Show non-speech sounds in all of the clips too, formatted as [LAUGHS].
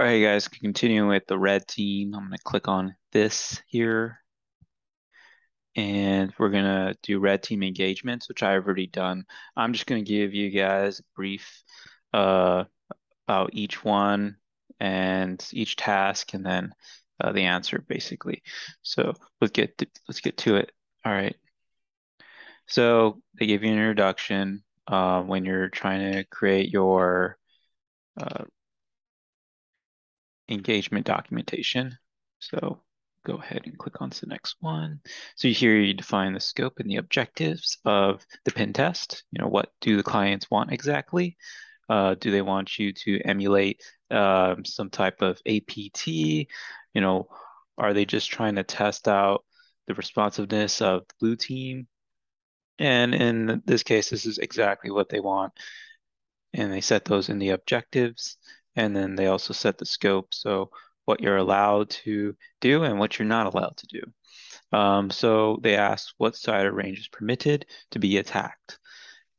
All right, guys, continuing with the red team, I'm going to click on this here. And we're going to do red team engagements, which I've already done. I'm just going to give you guys a brief uh, about each one and each task and then uh, the answer basically. So let's get to, let's get to it. All right. So they give you an introduction uh, when you're trying to create your uh, engagement documentation. So go ahead and click on to the next one. So here you define the scope and the objectives of the pen test. You know, what do the clients want exactly? Uh, do they want you to emulate um, some type of APT? You know, are they just trying to test out the responsiveness of the blue team? And in this case, this is exactly what they want. And they set those in the objectives. And then they also set the scope. So what you're allowed to do and what you're not allowed to do. Um, so they ask what CIDR range is permitted to be attacked.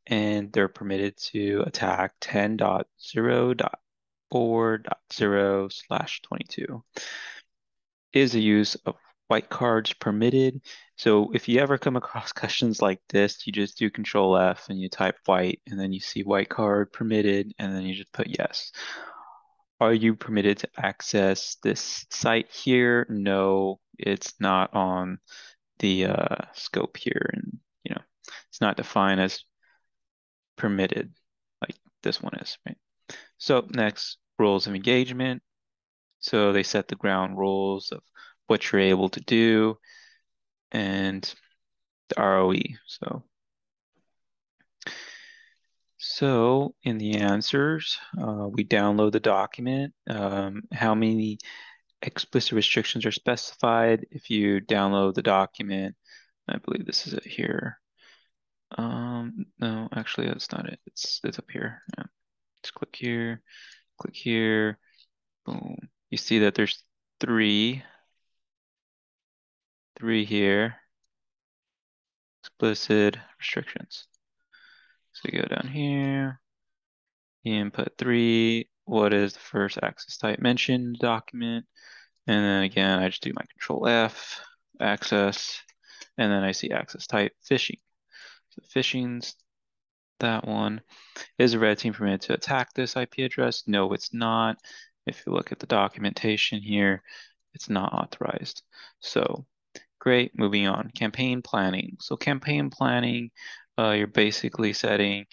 And they're permitted to attack 10.0.4.0 slash 22. Is the use of white cards permitted? So if you ever come across [LAUGHS] questions like this, you just do control F and you type white and then you see white card permitted and then you just put yes. Are you permitted to access this site here? No, it's not on the uh, scope here. And, you know, it's not defined as permitted like this one is, right? So next, rules of engagement. So they set the ground rules of what you're able to do and the ROE. So so in the answers, uh, we download the document. Um, how many explicit restrictions are specified if you download the document? I believe this is it here. Um, no, actually, that's not it. It's it's up here. Yeah. Just click here, click here, boom. You see that there's three, three here, explicit restrictions. So we go down here, input three, what is the first access type mentioned document? And then again, I just do my control F, access, and then I see access type phishing. So phishing's that one. Is a red team permitted to attack this IP address? No, it's not. If you look at the documentation here, it's not authorized. So great, moving on. Campaign planning. So campaign planning, uh, you're basically setting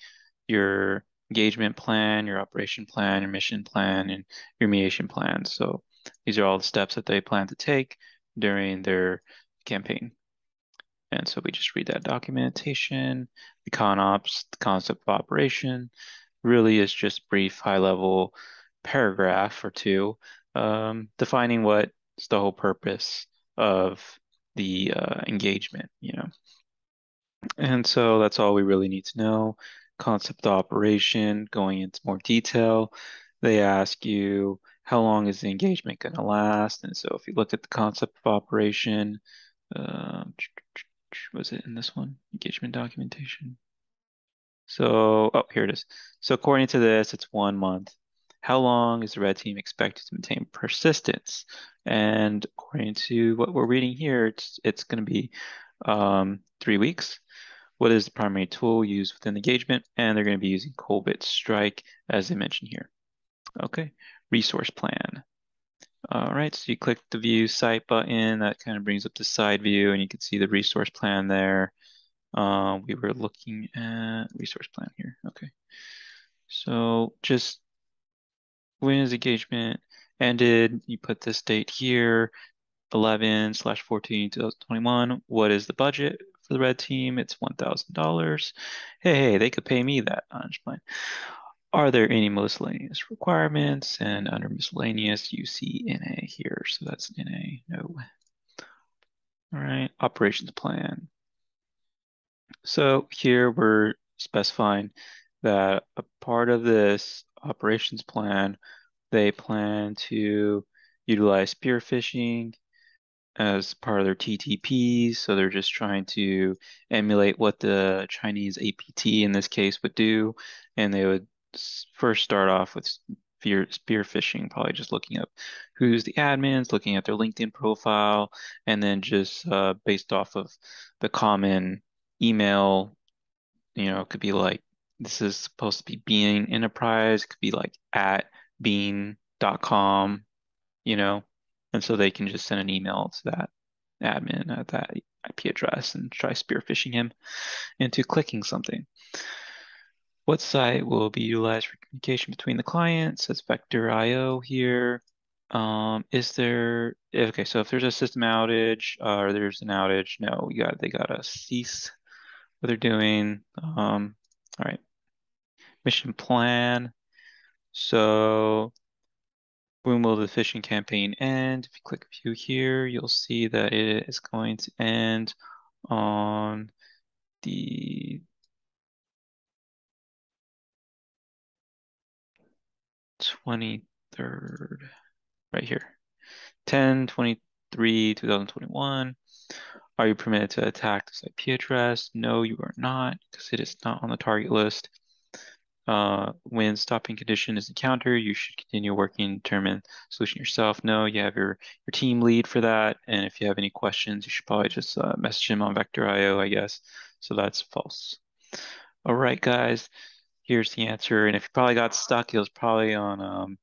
your engagement plan, your operation plan, your mission plan, and your mediation plan. So these are all the steps that they plan to take during their campaign. And so we just read that documentation, the ConOps, the concept of operation, really is just brief high level paragraph or two um, defining what's the whole purpose of the uh, engagement, you know. And so that's all we really need to know. Concept operation, going into more detail. They ask you, how long is the engagement going to last? And so if you look at the concept of operation, uh, was it in this one? Engagement documentation. So, oh, here it is. So according to this, it's one month. How long is the red team expected to maintain persistence? And according to what we're reading here, it's it's going to be um, three weeks. What is the primary tool used within engagement? And they're going to be using Cobalt Strike as they mentioned here. Okay, resource plan. All right, so you click the view site button, that kind of brings up the side view and you can see the resource plan there. Uh, we were looking at resource plan here. Okay, so just when is engagement ended, you put this date here, 11 slash 14 2021. What is the budget? for the red team, it's $1,000. Hey, hey, they could pay me that. fine. Are there any miscellaneous requirements? And under miscellaneous, you see NA here. So that's NA, no. All right, operations plan. So here we're specifying that a part of this operations plan, they plan to utilize spear phishing as part of their TTPs. So they're just trying to emulate what the Chinese APT in this case would do. And they would first start off with spear spear phishing, probably just looking up who's the admins, looking at their LinkedIn profile, and then just uh, based off of the common email, you know, it could be like this is supposed to be being Enterprise, it could be like at bean.com, you know, and so they can just send an email to that admin at that IP address and try spear phishing him into clicking something. What site will be utilized for communication between the clients? Says vectr.io here. Um, is there okay? So if there's a system outage uh, or there's an outage, no, we got they gotta cease what they're doing. Um, all right, mission plan. So when will the phishing campaign end? If you click view here, you'll see that it is going to end on the 23rd, right here. 10, 23, 2021. Are you permitted to attack this IP address? No, you are not, because it is not on the target list. Uh, when stopping condition is encountered, you should continue working to determine solution yourself. No, you have your, your team lead for that. And if you have any questions, you should probably just uh, message him on vectr.io, I guess. So that's false. All right, guys here's the answer. And if you probably got stuck, it was probably on um,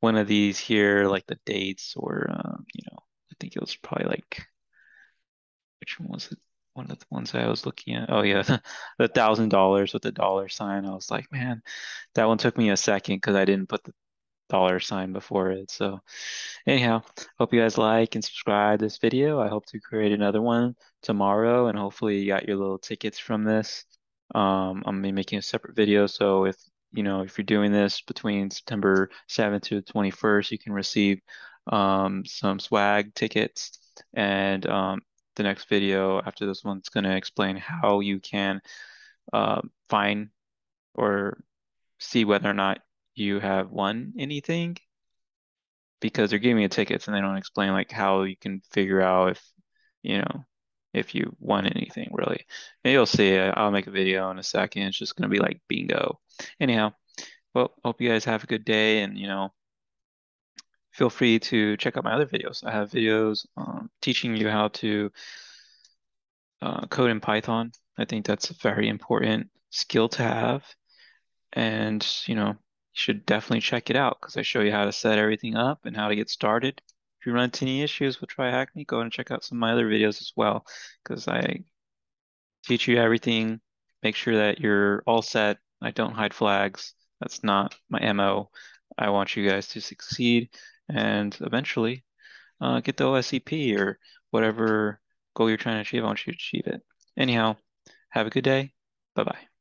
one of these here, like the dates, or um, you know, I think it was probably like which one was it? One of the ones I was looking at. Oh yeah, [LAUGHS] the thousand dollars with the dollar sign. I was like, man, that one took me a second because I didn't put the dollar sign before it. So anyhow, hope you guys like and subscribe this video. I hope to create another one tomorrow, and hopefully you got your little tickets from this. Um, I'm gonna be making a separate video, so if you know if you're doing this between September 7th to the 21st, you can receive um, some swag tickets. And um, the next video after this one's gonna explain how you can uh, find or see whether or not you have won anything because they're giving you tickets and they don't explain like how you can figure out if you know if you won anything really. And you'll see. I'll make a video in a second. It's just gonna be like bingo. Anyhow, well, hope you guys have a good day and you know, feel free to check out my other videos. I have videos um, teaching you how to uh, code in Python. I think that's a very important skill to have. And you know, you should definitely check it out because I show you how to set everything up and how to get started if you run into any issues with TryHackMe, go and check out some of my other videos as well, because I teach you everything, make sure that you're all set. I don't hide flags. That's not my MO. I want you guys to succeed and eventually uh, get the OSCP or whatever goal you're trying to achieve. I want you to achieve it. Anyhow, have a good day. Bye-bye.